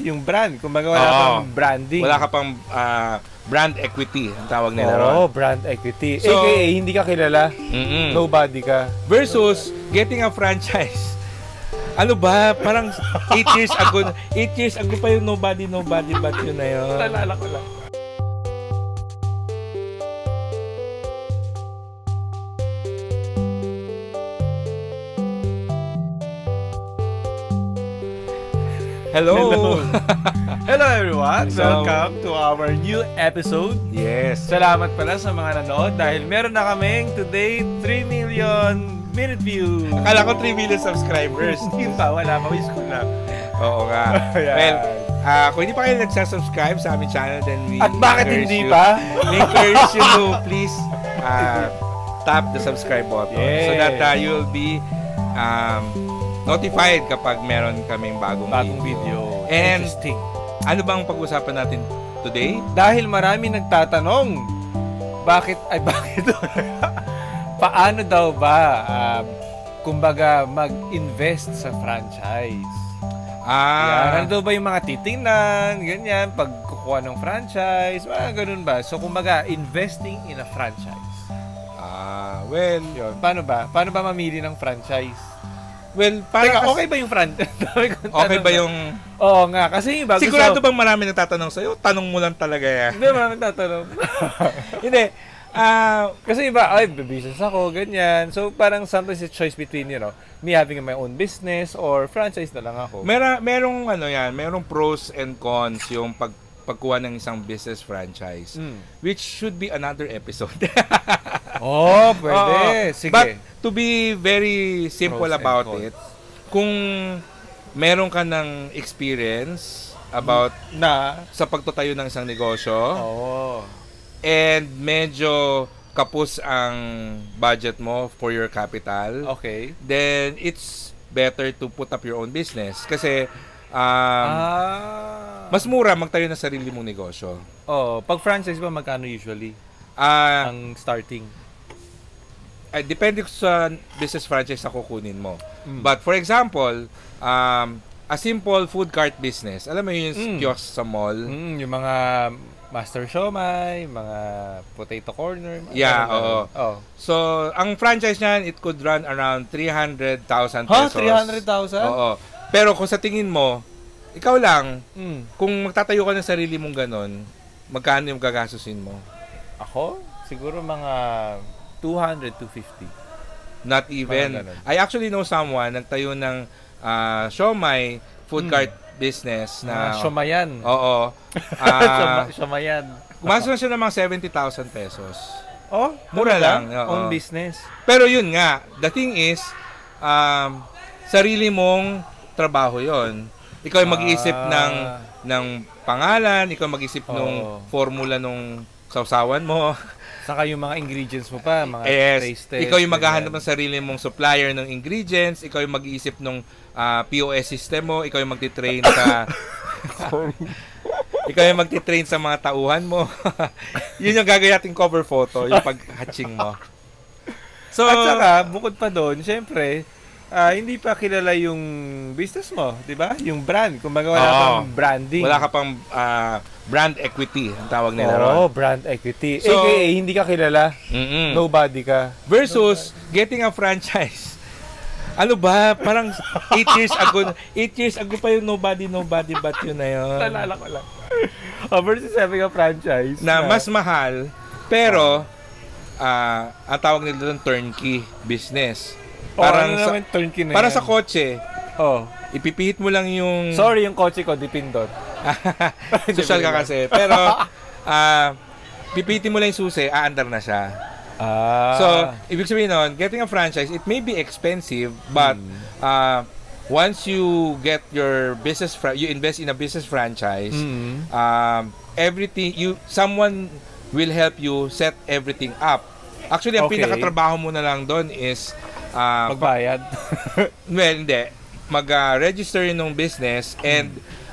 Yung brand. Kumbaga wala Oo. pang branding. Wala ka pang ah, brand equity, ang tawag nila ron. Oo, brand equity. So- AKA, hindi ka kilala. Mm-mm. Nobody ka. Versus getting a franchise. Ano ba? Parang 8 years ago, 8 years ago pa yung nobody, nobody, but yun na yun. Nalala ko lang. Hello! Hello. Hello everyone! So- Welcome to our new episode. yes. Salamat pala sa mga nanood dahil meron na kaming today 3 million minute view. Akala ko 3 million subscribers. Hindi pa, wala pa. Wish ko lang. Oo nga. Ayan. well, ah, kung hindi pa kayo nagsasubscribe sa aming channel, then we At bakit hindi you, pa? we encourage you to please ah, tap the subscribe button so Yeah. that ah, you'll be um, notified kapag meron kaming bagong, Bagong video. And Interesting. ano bang pag-usapan natin today? Dahil marami nagtatanong, bakit, ay bakit, paano daw ba, um, kumbaga, mag-invest sa franchise? Yan. Ah, Ano daw ba yung mga titingnan, ganyan, pagkukuha ng franchise, mga ganun ba? So, kumbaga, investing in a franchise. ah, well, Yun. Paano ba? Paano ba mamili ng franchise? Well, Teka, para okay ba yung franchise? okay ba yung Oo nga, kasi yung bago Sigurado sa... bang marami nagtatanong sa'yo? Tanong mo lang talaga yan. Hindi, marami nagtatanong. Hindi. Ah, Kasi iba, ay, business ako, ganyan. So, parang sometimes it's choice between, you know, me having my own business or franchise na lang ako. Mera, merong ano yan, merong pros and cons yung pag pagkuha ng isang business franchise Mm. which should be another episode. Oh, pwede. Oo. Sige. But to be very simple Pros about it, kung meron ka ng experience about na, sa pagtatayo ng isang negosyo oo. and medyo kapos ang budget mo for your capital, Okay. then it's better to put up your own business kasi um, ah. mas mura magtayo ng sarili mong negosyo. oh, pag franchise ba, magkano usually? Ah, ang starting? Ay, depende sa business franchise na kukunin mo. Mm. But for example, um, a simple food cart business, alam mo yun yung Mm. kiosk sa mall? Mm, yung mga master siomay, mga potato corner. mga Yeah, ganun, oo. ganun. Oh. So, ang franchise niyan, it could run around 300,000 Ha? pesos. 300,000? Oo. Pero kung sa tingin mo, ikaw lang, Mm. kung magtatayo ka ng sarili mong ganon, magkano yung gagastusin mo? Ako? Siguro mga 200 to 50. Not even. I actually know someone nagtayo ng uh, siomay food Mm. cart business na Na siomayan. Oo. Ah, Sioma- siomayan. Pumasok na siya ng mga 70,000 pesos. Oh, Mura talaga? lang, oo. Own business. Pero yun nga, the thing is, um, sarili mong trabaho yon. Ikaw ay mag-iisip Ah. ng ng pangalan, ikaw mag-isip nung Oo. formula nung sausawan mo. Saka yung mga ingredients mo pa, mga yes, taste test. ikaw yung maghahanap ng sarili mong supplier ng ingredients, ikaw yung mag-iisip ng ah, POS system mo, ikaw yung magti-train sa ikaw yung magti-train sa mga tauhan mo. yun yung gagawin nating cover photo, yung pag-hatching mo. So, At saka, bukod pa doon, syempre, ah, hindi pa kilala yung business mo, di ba? Yung brand. Kumbaga wala Oo. pang branding. wala ka pang ah, brand equity, ang tawag nila ron. Oo, brand equity. So- AKA, hindi ka kilala. Mm-mm. Nobody ka. Versus getting a franchise. Ano ba? Parang 8 years ago, 8 years ago pa yung nobody, nobody, but yun na yun. Nalala ko lang. oh, versus having a franchise. Na mas mahal, pero ah, ang tawag nila doon turnkey business. Parang Parang ano sa, naman turnkey na para yan. sa kotse, Oh. ipipihit mo lang yung Sorry, yung kotse ko, dipindot. social ka kasi. Pero ah, pipihitin mo lang yung susi, aandar na siya. Ah. So, ibig sabihin nun, getting a franchise, it may be expensive, but uh, once you get your business, fra- you invest in a business franchise, Mm. um, everything, you, someone will help you set everything up. Actually, ang Okay. pinakatrabaho mo na lang doon is, uh, Magbayad. well, hindi, mag-register uh, ng business and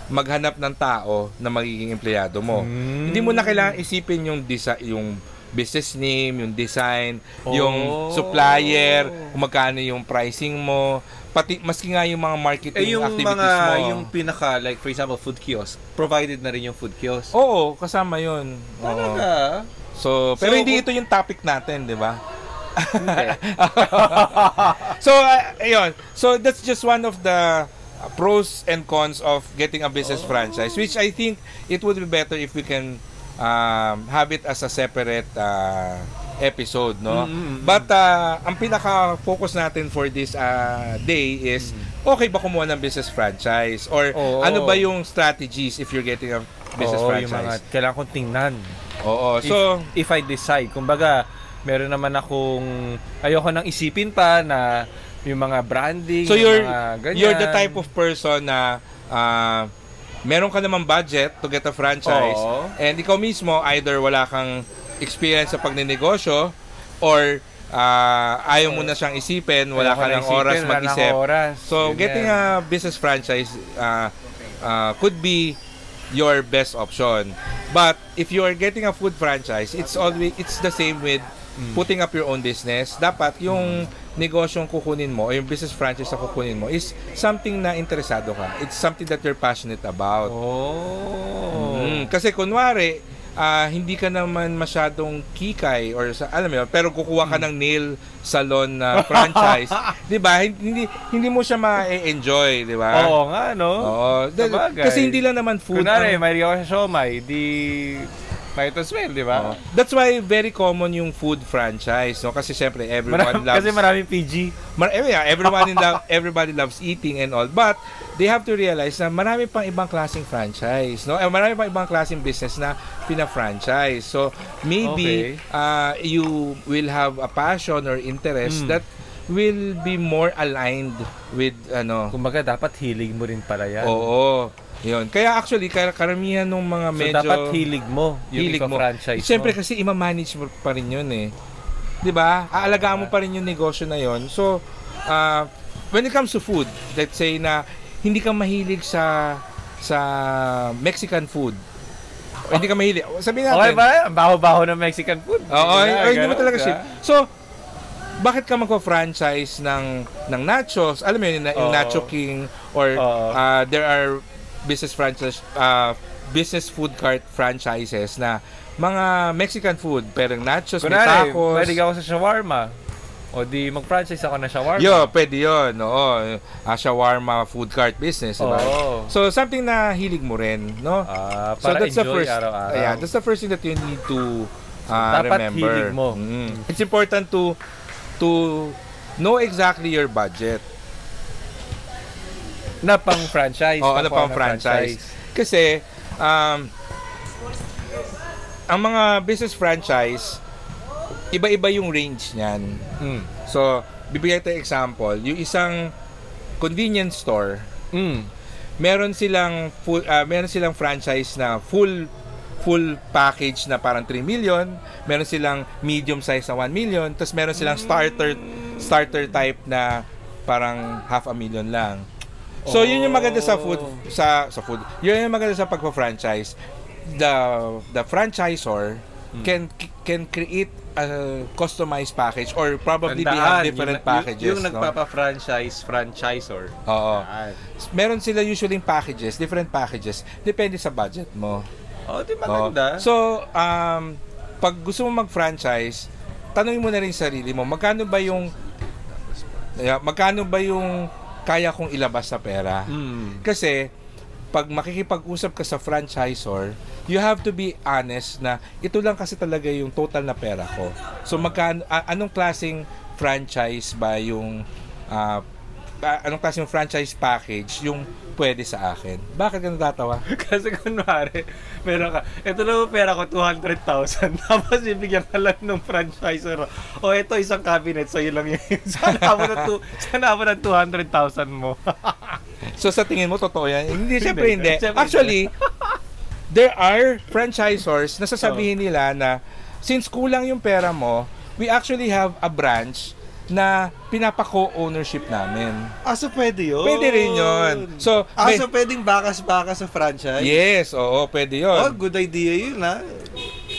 maghanap ng tao na magiging empleyado mo. Mm. Hindi mo na kailangan isipin yung desa- yung business name, yung design, Oh. yung supplier, kung magkano yung pricing mo, pati maski nga yung mga marketing Eh yung activities mga, mo. yung pinaka, like for example, food kiosk, provided na rin yung food kiosk. Oo, kasama yun. Oo. Talaga? So, pero So, hindi ito yung topic natin, di ba? So, uh, ayun. So, that's just one of the pros and cons of getting a business franchise, which I think it would be better if we can um, have it as a separate uh, episode, no? Mm, mm, mm. But uh, ang pinaka-focus natin for this uh, day is okay ba kumuha ng business franchise or Oo. ano ba yung strategies if you're getting a business Oo, yung mga, franchise? kailangan kong tingnan. Oo. If, So, if I decide, kumbaga, meron naman akong, ayoko nang isipin pa na yung mga branding, So you're mga ganyan. you're the type of person na uh, meron ka namang budget to get a franchise Oo. and ikaw mismo either wala kang experience sa pagnenegosyo or uh, ayaw mo na siyang isipin, wala ka ng oras mag-isip. So getting a business franchise uh, uh, could be your best option. But if you are getting a food franchise, it's always it's the same with Mm. putting up your own business. Dapat yung negosyong kukunin mo o yung business franchise na kukunin mo is something na interesado ka. It's something that you're passionate about. Oh. Mm, kasi kunwari, ah, hindi ka naman masyadong kikay or sa alam mo pero kukuha ka ng nail salon na franchise, 'di ba? Hindi hindi mo siya ma-enjoy, 'di ba? Oo nga, no? Oo. Sabagay. Kasi hindi lang naman food. Kunwari, ang- may ako sa siomay, di might as well, di ba? Oo. That's why very common yung food franchise, no? Kasi syempre everyone Marami, loves kasi maraming PG. Mar- eh, yeah, everyone in love, everybody loves eating and all. But they have to realize na marami pang ibang klaseng franchise, no? Eh, marami pang ibang klaseng business na pina-franchise. So maybe Okay. uh, you will have a passion or interest Mm. that will be more aligned with ano. Kumbaga, dapat hilig mo rin pala yan. Oo. Yun. Kaya actually, kar- karamihan ng mga So, medyo dapat hilig mo yung hilig mo. franchise Siyempre mo. kasi ima-manage mo pa rin yun eh. 'Di ba? Aalagaan mo pa rin yung negosyo na yon. So, uh, when it comes to food, let's say na hindi ka mahilig sa sa Mexican food. O, hindi ka mahilig. Sabihin Okay natin. ba? Ang baho-baho ng Mexican food. Oo, na, ay, hindi mo talaga ka. ship. So, bakit ka magpa-franchise ng ng nachos? Alam mo yun, yung, yung Oo. Nacho King or Oo. uh, there are business franchise uh, business food cart franchises na mga Mexican food, pero nachos, may Kunwari, tacos. pwede ako sa shawarma. O di mag-franchise ako ng shawarma. Yo, pwede yun. Oo. Uh, shawarma food cart business, di ba? Oo. So, something na hilig mo rin, no? So, para that's the enjoy first, araw-araw. yeah, that's the first thing that you need to uh, Dapat remember. hilig mo. Mm. It's important to to know exactly your budget. Na pang franchise. O, ano Nakuha pang ng franchise. Kasi, um, ang mga business franchise, iba-iba yung range niyan. Mm. So, bibigyan tayo example. Yung isang convenience store, Mm. meron silang full, ah, meron silang franchise na full full package na parang 3 million, meron silang medium size na 1 million, tapos meron silang starter starter type na parang half a million lang. So yun yung maganda sa food sa sa food. Yun yung maganda sa pagpa-franchise. The the franchisor can can create a customized package or probably they have different yung, packages. Yung, yung no? nagpapa-franchise, franchisor. Oo. Yan. Meron sila usually packages, different packages. Depende sa budget mo. Oh, di maganda. So, um, pag gusto mo mag-franchise, tanungin mo na rin sarili mo, magkano ba yung yeah, magkano ba yung kaya kong ilabas sa pera? Mm. Kasi pag makikipag-usap ka sa franchisor, you have to be honest na ito lang kasi talaga yung total na pera ko. So magkano anong klaseng franchise ba yung ah, ah, anong klaseng franchise package yung pwede sa akin? Bakit ka natatawa? Kasi kunwari, meron ka, ito na yung pera ko, 200,000. Tapos bibigyan ka lang ng franchisor. O ito isang cabinet, so yun lang yun. Sana mo na, tu- sana mo ng 200,000 mo. So sa tingin mo totoo yan? Hindi, syempre Hindi. Actually, there are franchisors na sasabihin nila na since kulang yung pera mo, we actually have a branch na pinapa-co-ownership namin. ah, so pwede yun? Pwede rin yun. So, ah, may- so pwedeng bakas-bakas sa franchise? yes, oo, pwede Oh, yun. good idea yun, ha?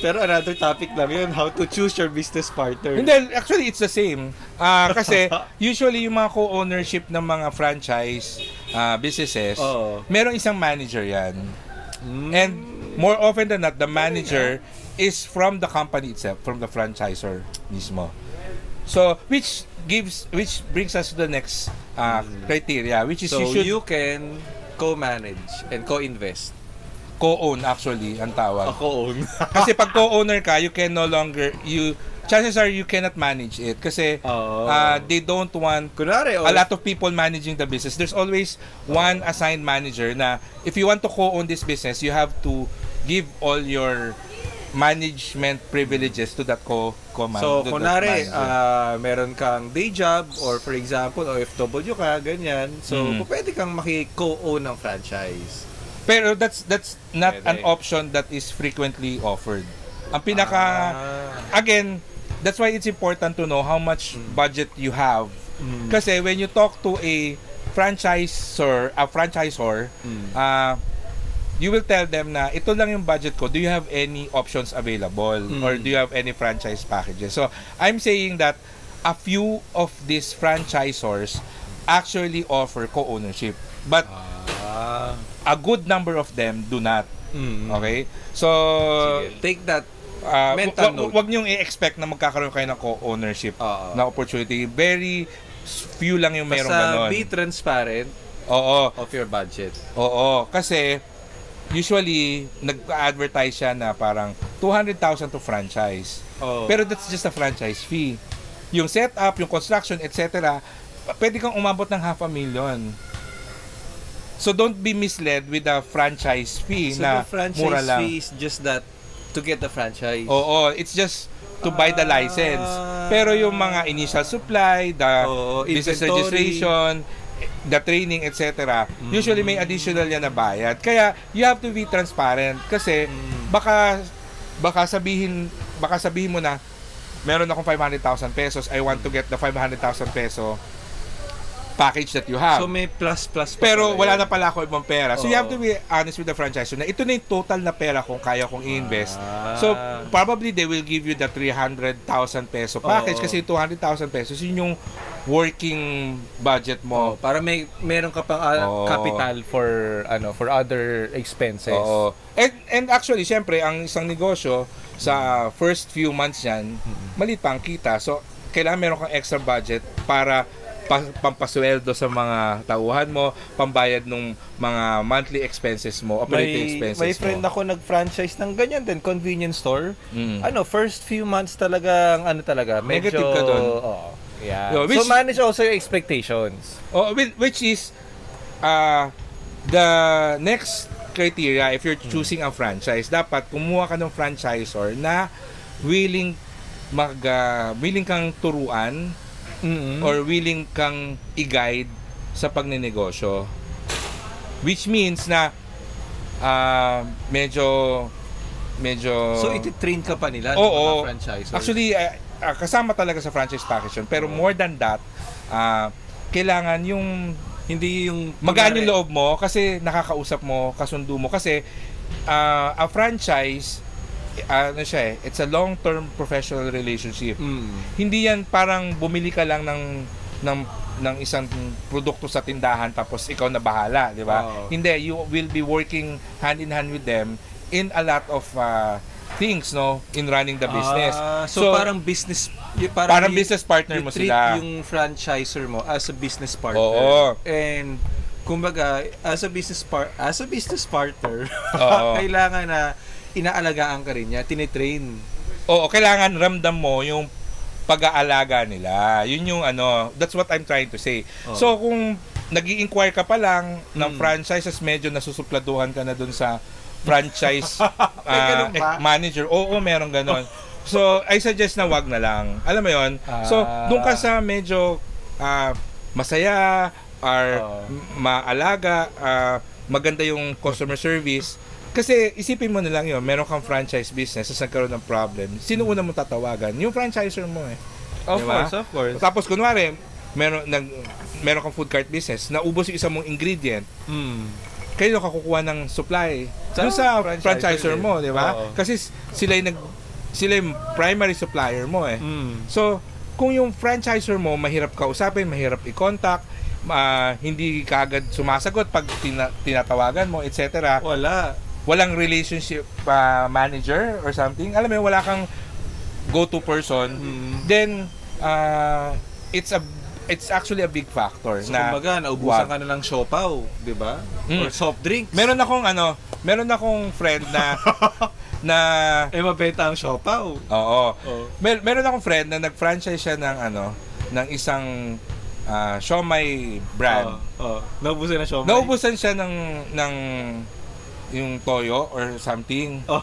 Pero another topic lang yun, how to choose your business partner. Hindi, actually, it's the same. Ah, kasi, usually, yung mga co-ownership ng mga franchise ah, businesses, Oo. merong isang manager yan. Mm. And more often than not, the manager is from the company itself, from the franchisor mismo. So, which gives, which brings us to the next uh, criteria, which is so you should you can co-manage and co-invest. co-own actually ang tawag. Co-own. Kasi pag co-owner ka, you can no longer, you, chances are you cannot manage it kasi Oo. uh, they don't want Kunwari, oh, a lot of people managing the business. There's always one assigned manager na if you want to co-own this business, you have to give all your management privileges to that co co-man. So, that kunwari, ah, meron kang day job or for example, OFW ka, ganyan. So, Mm. pwede kang maki-co-own ng franchise. Pero that's that's not Pwede. an option that is frequently offered. Ang pinaka Ah. again, that's why it's important to know how much budget you have. Mm. Kasi when you talk to a franchisor, a franchisor, Mm. uh, you will tell them na ito lang yung budget ko. Do you have any options available Mm. or do you have any franchise packages? So, I'm saying that a few of these franchisors actually offer co-ownership. But Ah. a good number of them do not. Mm. Okay? So, Sige. Take that. uh, Mental wag, note. wag niyong i-expect na magkakaroon kayo ng co-ownership Oo. na opportunity. Very few lang yung merong Basta ganon. be transparent Oo. of your budget. Oo. Kasi, usually, nag-advertise siya na parang 200,000 to franchise. Oh. Pero that's just a franchise fee. Yung setup, yung construction, etc., pwede kang umabot ng half a million. So don't be misled with the franchise fee so na the franchise mura lang. fee is just that to get the franchise. Oo, it's just to buy the license. Ah. Pero yung mga initial supply, the Oo, business inventory. registration, the training, etc. Usually may additional yan na bayad. Kaya you have to be transparent kasi Mm. baka baka sabihin baka sabihin mo na meron akong 500,000 pesos, I want to get the 500,000 peso package that you have. So may plus plus pa Pero wala yun. na pala ako ibang pera. So you Oo. have to be honest with the franchisor na ito na yung total na pera kung kaya kong i-invest. Ah. So probably they will give you the 300,000 peso package Oo. kasi 200,000 pesos yun yung working budget Oh, mo. para may meron ka pang ah, Oo. capital for ano for other expenses. Oo. And, and actually, syempre, ang isang negosyo sa first few months yan, maliit pa ang kita. So, kailangan meron kang extra budget para pa, pampasweldo sa mga tauhan mo, pambayad ng mga monthly expenses mo, operating May, expenses may friend mo. ako nag-franchise ng ganyan din, convenience store. Mm. Ano, first few months talagang ano talaga, medyo Negative ka dun. Oo. Yeah. So which- manage also your expectations. Oh, whi- which is uh, the next criteria if you're choosing a franchise, dapat kumuha ka ng franchisor na willing mag uh, willing kang turuan Mm-hmm. or willing kang i-guide sa pagnenegosyo. Which means na ah, medyo medyo so iti-train ka pa nila ng Oo. mga franchisors. Actually, uh, uh, kasama talaga sa franchise package yun. Pero more than that, uh, kailangan yung hindi yung magaan yung loob mo kasi nakakausap mo, kasundo mo. Kasi uh, a franchise, uh, ano siya eh, it's a long-term professional relationship. Mm. Hindi yan parang bumili ka lang ng ng ng isang produkto sa tindahan tapos ikaw na bahala, di ba? Oo. Hindi, you will be working hand in hand with them in a lot of uh, things, no, in running the business. Ah, so, parang business parang, parang business partner you mo treat sila. yung franchisor mo as a business partner. Oo. And kumbaga as a business par as a business partner, kailangan na inaalagaan ka rin niya, tinitrain. Oo, kailangan ramdam mo yung pag-aalaga nila. Yun yung ano, that's what I'm trying to say. Oo. So kung nag inquire ka pa lang ng Mm. franchises, medyo nasusupladuhan ka na dun sa franchise eh, manager. Oo, meron ganon. So, I suggest na wag na lang. Alam mo yon So, Ah. doon ka sa medyo ah, masaya or m- maalaga, ah, maganda yung customer service. Kasi isipin mo na lang yun, meron kang franchise business, tapos nagkaroon ng problem. Sino una mong tatawagan? Yung franchisor mo eh. Of Diba? course, of course. Tapos kunwari, meron, nag, meron kang food cart business, naubos yung isang mong ingredient, Mm. kayo ka kukuha ng supply. Sa Doon sa franchisor din. mo, di ba? Kasi sila yung nag sila yung primary supplier mo eh. Mm. So, kung yung franchisor mo mahirap kausapin, mahirap i-contact, ma- hindi kaagad sumasagot pag tina- tinatawagan mo, etc. Wala. Walang relationship uh, manager or something. Alam mo, yun, wala kang go-to person. Mm. Then uh, it's a it's actually a big factor So, na kumbaga, naubusan ka na ng siopaw, di ba? Mm. Or soft drinks. Meron akong ano, meron akong friend na na Eh, mabenta ang siopaw. oo. Oh. Mer- meron akong friend na nag-franchise siya ng ano, ng isang uh, Siomai brand. Oh, oh. Naubusan na siomay. Naubusan siya ng ng yung toyo or something. Oh.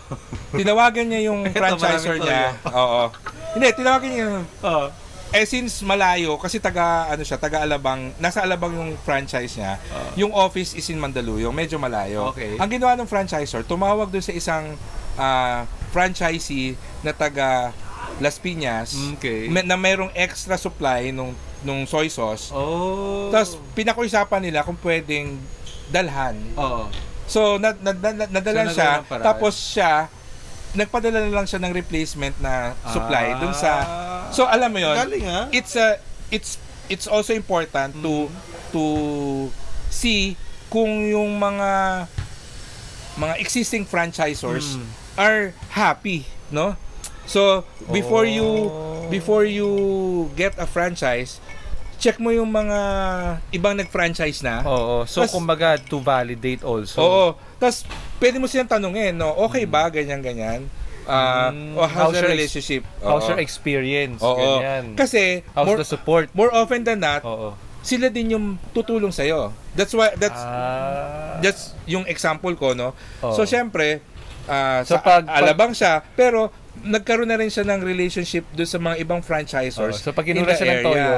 Tinawagan niya yung franchisor niya. Oo. Hindi, tinawagan niya yung oh. eh since malayo kasi taga ano siya, taga Alabang, nasa Alabang yung franchise niya. Ah. Yung office is in Mandaluyong, medyo malayo. Okay. Ang ginawa ng franchisor, tumawag doon sa isang ah, franchisee na taga Las Piñas Okay. na mayroong extra supply nung nung soy sauce. Oh. Tapos pinakuisapan nila kung pwedeng dalhan. Oo. So na, na, na- nadalan So, siya, tapos siya nagpadala na lang siya ng replacement na supply Ah. dun sa So alam mo 'yon. Galing ah. It's a it's it's also important to to see kung yung mga mga existing franchisors Mm. are happy, no? So before you Oh. before you get a franchise, check mo yung mga ibang nag-franchise na. Oo. So, Tas- kumbaga, to validate also. Oo. Tapos, pwede mo silang tanungin, no? Okay ba? Ganyan, ganyan. Ah, Mm. how's, How's the your ex- relationship? How's Oo. your experience? Oo. Ganyan. Kasi, How's more, the support? more often than not, Oo. sila din yung tutulong sa'yo. That's why, that's, ah. that's yung example ko, no? Oo. So, syempre, ah, So, sa pag- alabang siya, pero nagkaroon na rin siya ng relationship doon sa mga ibang franchisors. Oo. So, pag in kinula the siya ng toyo.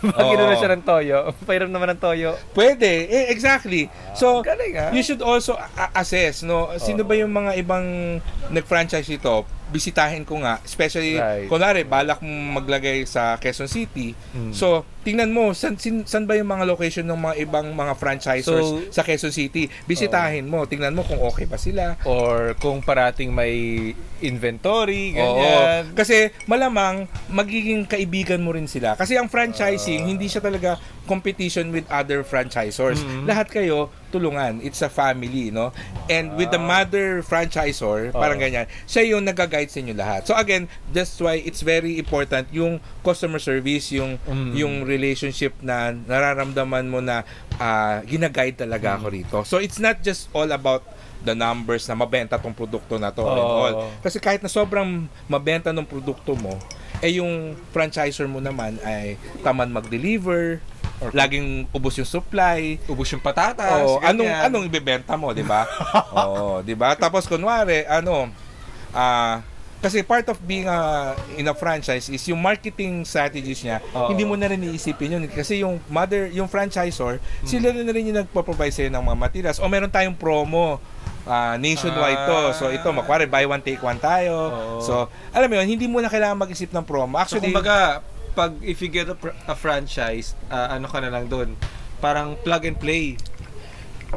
Pag Oo. kinula siya ng toyo, pairam naman ng toyo. Pwede, eh, exactly. So, Galing ah. you should also assess, no? Sino Oo. ba yung mga ibang nag-franchise ito? Bisitahin ko nga, especially, Right. kunwari, balak mong maglagay sa Quezon City. Hmm. So, tingnan mo, san, sin, san ba yung mga location ng mga ibang mga franchisors So- sa Quezon City? Bisitahin mo, tingnan mo kung okay ba sila. Or kung parating may inventory, Oo. ganyan. Kasi malamang magiging kaibigan mo rin sila. Kasi ang franchising, hindi siya talaga competition with other franchisors. Mhm. Lahat kayo tulungan. It's a family, no? And with the mother franchisor, parang Oo. ganyan, siya yung nag-guide sa inyo lahat. So again, that's why it's very important yung customer service, yung Mm. yung relationship na nararamdaman mo na ah, gina-guide talaga ako rito. So it's not just all about the numbers na mabenta tong produkto na to and Oo. all. Kasi kahit na sobrang mabenta ng produkto mo, eh yung franchisor mo naman ay taman mag-deliver, Or- laging ubos yung supply. Ubus yung patatas. Oo, anong ganyan. anong ibebenta mo, 'di ba? Oo, 'di ba? Tapos kunwari, ano ah kasi part of being a, in a franchise is yung marketing strategies niya, Oo. hindi mo na rin iisipin yun. Kasi yung mother, yung franchisor, sila na rin yung nagpo-provide sa'yo ng mga materials. O meron tayong promo, ah, nationwide to. Ah. So ito, makwari, buy one, take one tayo. Oo. So, alam mo yun, hindi mo na kailangan mag-isip ng promo. So, Actually, kumbaga, pag if you get a, pr- a franchise, ah, ano ka na lang doon, parang plug and play.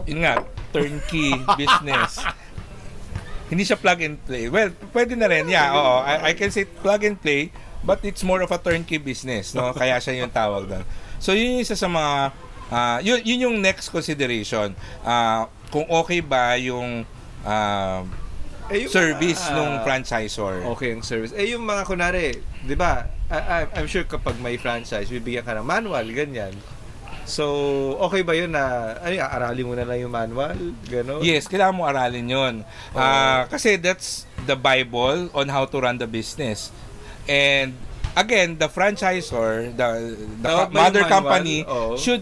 yun nga, turnkey business. Hindi siya plug and play. Well, pwede na rin. Yeah, oo. I, I can say plug and play, but it's more of a turnkey business, no? Kaya siya yung tawag doon. So, yun yung isa sa mga ah, yun, yun yung next consideration. Ah, kung okay ba yung ah, Eh, yung service mga- nung franchisor. Okay, yung service. Eh, yung mga kunwari, di ba, I, I- I'm sure kapag may franchise, bibigyan ka ng manual, ganyan. So, okay ba yun na, ay, aralin mo na lang yung manual? Gano'n? Yes, kailangan mo aralin yun. Ah, kasi that's the Bible on how to run the business. And again, the franchisor, the, the yung mother manual? company Oo. should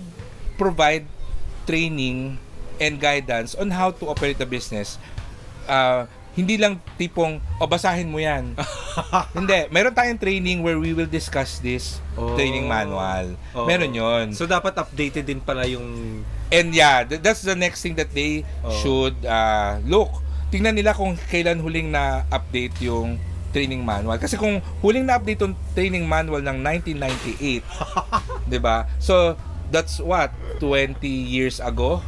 provide training and guidance on how to operate the business. Ah, hindi lang tipong, o basahin mo yan. hindi. Meron tayong training where we will discuss this Oh. training manual. Oo. Meron yon. So, dapat updated din pala yung... And yeah, th- that's the next thing that they Oh. should uh, look. Tingnan nila kung kailan huling na update yung training manual. Kasi kung huling na update yung training manual ng 1998, 'di ba? So that's what 20 years ago,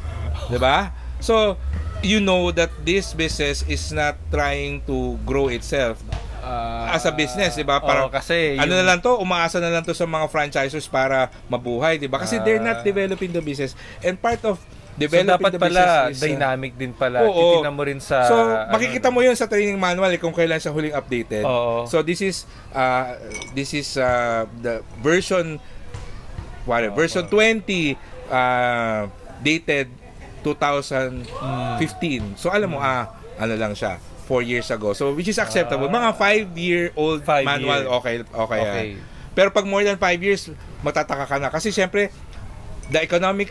'di ba? So you know that this business is not trying to grow itself Ah, as a business, 'di ba? Parang oo, kasi ano yung- na lang 'to, umaasa na lang 'to sa mga franchisors para mabuhay, 'di ba? Kasi they're not Ah. developing the business. And part of So developing dapat the pala business is uh, dynamic din pala. Oo. Titingnan mo rin sa So, ano, makikita mo 'yun sa training manual eh, kung kailan siya huling updated. Oo. So, this is uh, this is uh, the version what version 20 uh, dated 2015. So, alam mo ah, ano lang siya, 4 years ago. So, which is acceptable. Mga 5-year-old Ah. Five manual, year. okay, okay. Okay. Pero pag more than 5 years, matataka ka na. Kasi syempre, the economic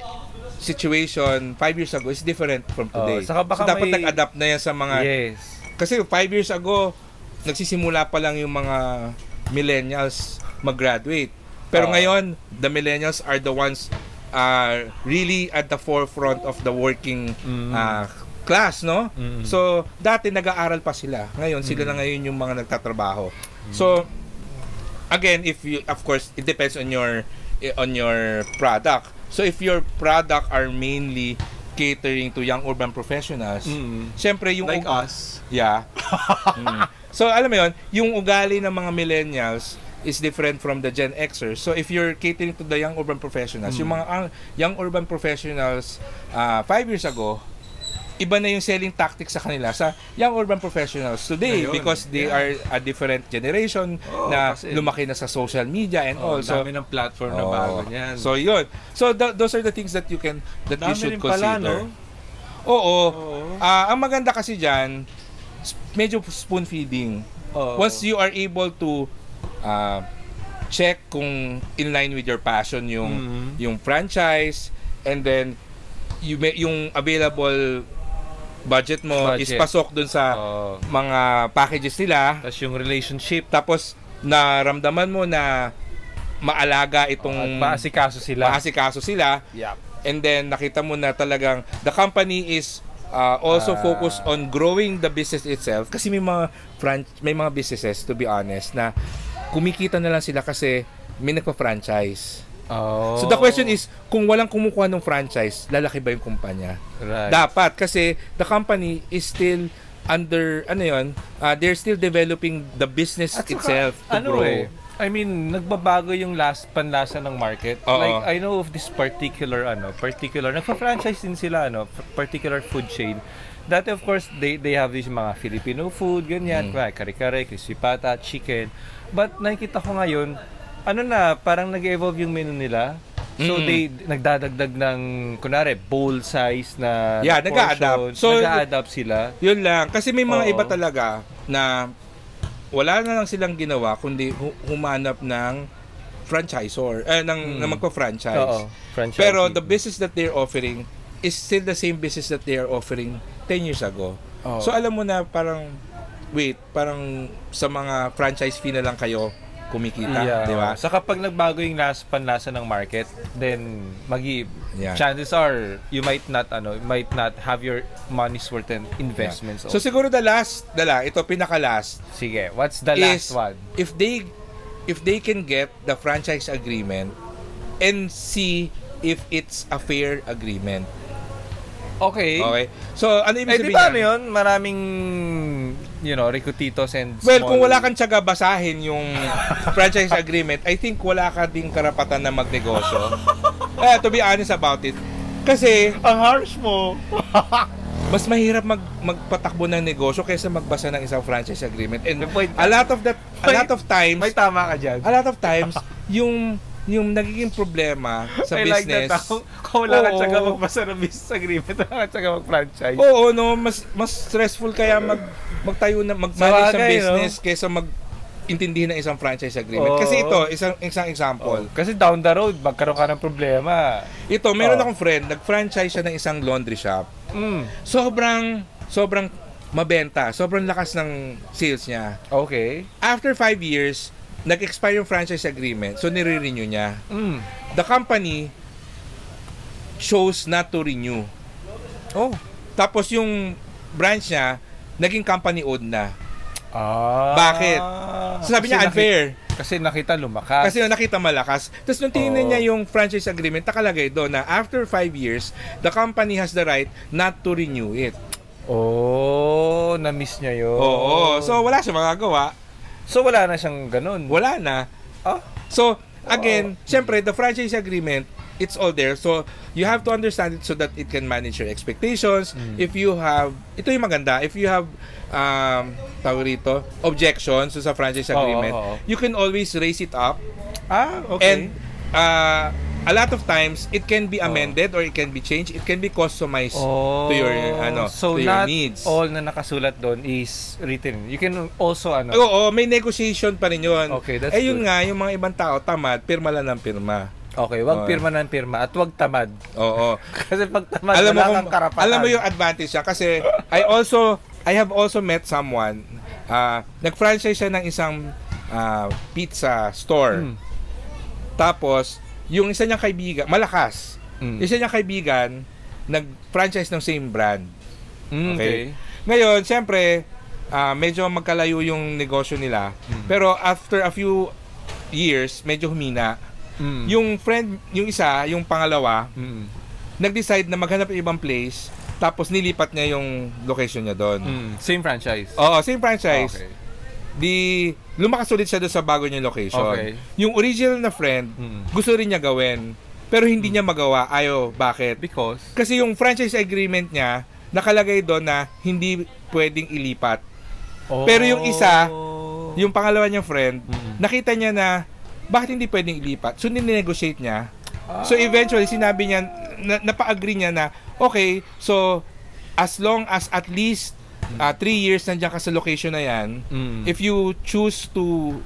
situation 5 years ago is different from today. Oo, saka baka so, dapat may- nag-adapt na yan sa mga Yes. kasi 5 years ago, nagsisimula pa lang yung mga millennials mag-graduate. Pero Oo. ngayon, the millennials are the ones uh, really at the forefront of the working Mm. uh, class, no? Mm. So, dati nag-aaral pa sila. Ngayon, sila na ngayon yung mga nagtatrabaho. So, again, if you, of course, it depends on your on your product. So, if your product are mainly catering to young urban professionals, Mm. syempre yung Like us. Yeah. Mm. So alam mo 'yon, yung ugali ng mga millennials is different from the Gen Xers. So if you're catering to the young urban professionals, yung mga ang- young urban professionals uh, five years ago, iba na yung selling tactics sa kanila sa young urban professionals today Ngayon, because they yeah. are a different generation Oo, na kasi- lumaki na sa social media and Oh, all. So, dami ng platform na Oo. bago niyan. So yun. So th- those are the things that you can that you Dami should rin pala, consider. no? Oo. Oo. Ah, ang maganda kasi diyan, medyo spoon feeding. Oo. Once you are able to ah, check kung in line with your passion yung Mhm. yung franchise and then you may, yung available budget mo is Budget. pasok dun sa Oo. mga packages nila Tapos yung relationship. tapos naramdaman mo na maalaga itong At paasikaso sila. maasikaso sila Yep. and then nakita mo na talagang the company is uh, also Ah. focused on growing the business itself kasi may mga fran- may mga businesses to be honest na kumikita na lang sila kasi may nagpa-franchise. Oh. So the question is kung walang kumukuha ng franchise, lalaki ba yung kumpanya? right. Dapat kasi the company is still under ano yon, uh, they're still developing the business At saka, itself to ano grow. eh, I mean, nagbabago yung last panlasa ng market. Oo. Like I know of this particular ano, particular nagfa-franchise din sila ano, particular food chain. Dati of course they they have these mga Filipino food ganyan, Mm. kare-kare, crispy pata, chicken. But nakikita ko ngayon, ano na, parang nag-evolve yung menu nila. So Mm. they nagdadagdag ng kunare bowl size na Yeah, nag-a-adapt. portions. So, nag-a-adapt sila. Yun lang. Kasi may mga Oo. iba talaga na wala na lang silang ginawa kundi hu- humanap ng franchisor, eh, ng, Mm. na magpa-franchise. Oo, franchise. Pero the business that they're offering is still the same business that they are offering 10 years ago. Oo. So alam mo na parang, wait, parang sa mga franchise fee na lang kayo kumikita, Yeah. di ba? So kapag nagbago yung last panlasa ng market, then magi Yeah. chances are you might not ano, you might not have your money's worth in investments. So siguro the last, dala, ito pinaka-last, sige, what's the last one? if they if they can get the franchise agreement and see if it's a fair agreement. Okay. Okay? So, ano ibig Eh, di sabihin ba ano yun? Maraming, you know, recutitos and Well, small... kung wala kang tiyaga basahin yung franchise agreement, I think wala ka ding karapatan na magnegosyo. Eh, to be honest about it. Kasi, Ang harsh mo. mas mahirap mag magpatakbo ng negosyo kaysa magbasa ng isang franchise agreement. And a lot of that, a lot of times, May tama ka dyan. a lot of times, yung yung nagiging problema sa I like business. that. Kung, kung wala ka Oo. tsaga magbasa ng business agreement, wala ka tsaga mag-franchise. Oo, no, mas mas stressful kaya mag magtayo na mag-manage ng business kaysa mag intindihin ng isang franchise agreement. Oo. Kasi ito, isang isang example. Oh, kasi down the road, magkaroon ka ng problema. Ito, meron Oo. akong friend, nag-franchise siya ng isang laundry shop. Mm. Sobrang sobrang mabenta, sobrang lakas ng sales niya. Okay. After five years, nag-expire yung franchise agreement, so nire-renew niya. Mm. The company chose not to renew. Oh. Tapos yung branch niya, naging company-owned na. Ah. Bakit? So sabi niya unfair. Nakita, kasi nakita lumakas. Kasi nakita malakas. Tapos nung tinignan Oo. niya yung franchise agreement, nakalagay doon na after 5 years, the company has the right not to renew it. Oh, na-miss niya yun. Oo. So, wala siya magagawa. So, wala na siyang ganun. Wala na. Ah? So, again, syempre, the franchise agreement, it's all there. So, you have to understand it so that it can manage your expectations. Mm. If you have, ito yung maganda, if you have, um, tawag rito, objections sa franchise agreement, oo. you can always raise it up. Ah, And, okay. uh, a lot of times, it can be amended or it can be changed. It can be customized oh, to your, ano, so to your needs. all na nakasulat doon is written. You can also, ano, Oo, may negotiation pa rin yun. Okay, that's eh, yun good. nga, yung mga ibang tao, tamad, pirma lang ng pirma. okay, wag Oo. pirma ng pirma at wag tamad. Oo. Kasi pag tamad, alam mo wala kung, kang karapatan. alam mo yung advantage siya kasi I also I have also met someone uh, nag-franchise siya ng isang uh, pizza store. Mm. Tapos yung isa niyang kaibigan, malakas. Mm. Isa niyang kaibigan nag-franchise ng same brand. Mm, Okay. Ngayon, siyempre, ah, medyo magkalayo yung negosyo nila. Mm. Pero after a few years, medyo humina. Mm. Yung friend, yung isa, yung pangalawa, Mm. nag-decide na maghanap ng ibang place, tapos nilipat niya yung location niya doon. Mm. Same franchise. Oo, same franchise. Okay. Di, lumakas ulit siya doon sa bago niyang location. Okay. Yung original na friend, Mm. gusto rin niya gawin, pero hindi niya magawa. Ayo, bakit? Because, Kasi yung franchise agreement niya, nakalagay doon na hindi pwedeng ilipat. Pero yung isa, Oh. Yung pangalawa niyang friend, Mm. nakita niya na bakit hindi pwedeng ilipat. So, ninegotiate niya. Ah. So, eventually, sinabi niya, na, napa-agree niya na, okay, so, as long as at least uh, three years nandiyan ka sa location na yan, Mm. if you choose to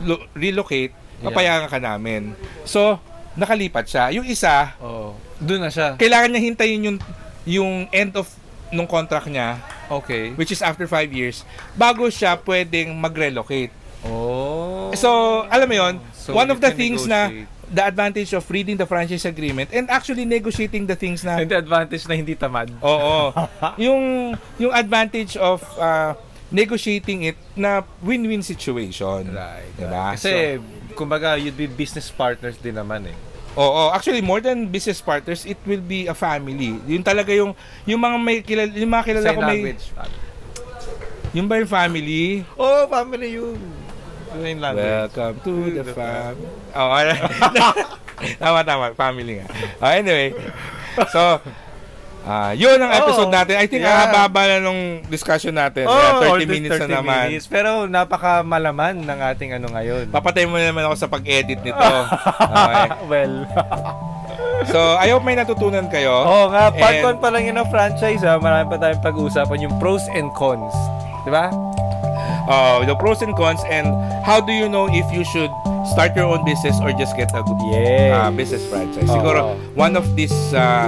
lo- relocate, Yeah. papayagan ka namin. So, nakalipat siya. Yung isa, oh. Doon na siya. kailangan niya hintayin yung, yung end of nung contract niya, Okay. which is after five years, bago siya pwedeng mag-relocate. Oh. So, alam mo yon, So, one of the things na negotiate. The advantage of reading the franchise agreement and actually negotiating the things na And the advantage na hindi tamad. Oo. yung yung advantage of uh, negotiating it na win-win situation. Right. Diba? Kasi, kumbaga, you'd be business partners din naman eh. Oo, actually more than business partners, it will be a family. Yun talaga yung yung mga may kilala, yung mga kilala Sign ko may language. yung ba yung family? Oh, family yun. Sign language. Welcome to the family. Oh, ano? tama, tama. Family nga. Oh, anyway. So, ah yun ang episode Oh, natin. I think yeah. ang haba na nung discussion natin. Oh, Yeah, 30 almost minutes 30 na naman. minutes. Pero napaka malaman ng ating ano ngayon. Papatay mo na naman ako sa pag-edit nito. Okay. well. So, I hope may natutunan kayo. Oo nga, part And- 1 pa lang yun ng franchise ha. Marami pa tayong pag-uusapan yung pros and cons. Di ba? Uh, the pros and cons and how do you know if you should start your own business or just get a Yes. uh, business franchise. Oo. Siguro one of this uh,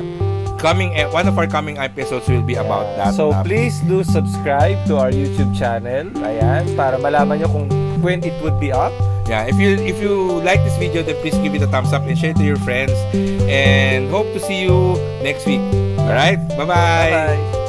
coming e- one of our coming episodes will be about that. So uh, please do subscribe to our YouTube channel. Ayan, para malaman nyo kung when it would be up. yeah, if you if you like this video then please give it a thumbs up and share it to your friends and hope to see you next week. All right? Bye-bye. Bye-bye.